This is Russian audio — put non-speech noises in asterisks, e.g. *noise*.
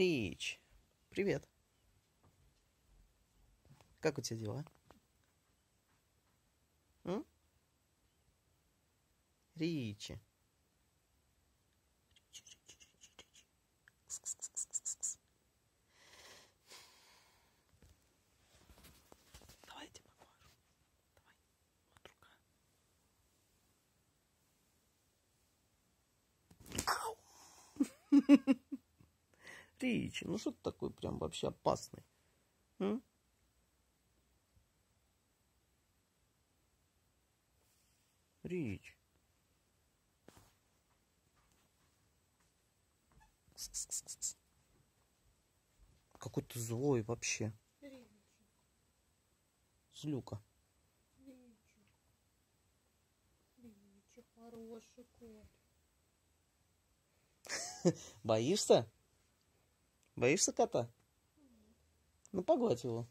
Рич, привет. Как у тебя дела? М? Ричи. Ричи, Ричи, Ричи, Ричи. Кс-кс-кс-кс-кс. Давай я тебе помажу. Давай. Вот рука. Ау! *laughs* Ричи, ну что ты такой прям вообще опасный? М? Рич. Какой ты злой вообще. Ричи, Злюка. Ричи. Ричи, хороший кот. *laughs* Боишься? Боишься кота? Ну, погладь его.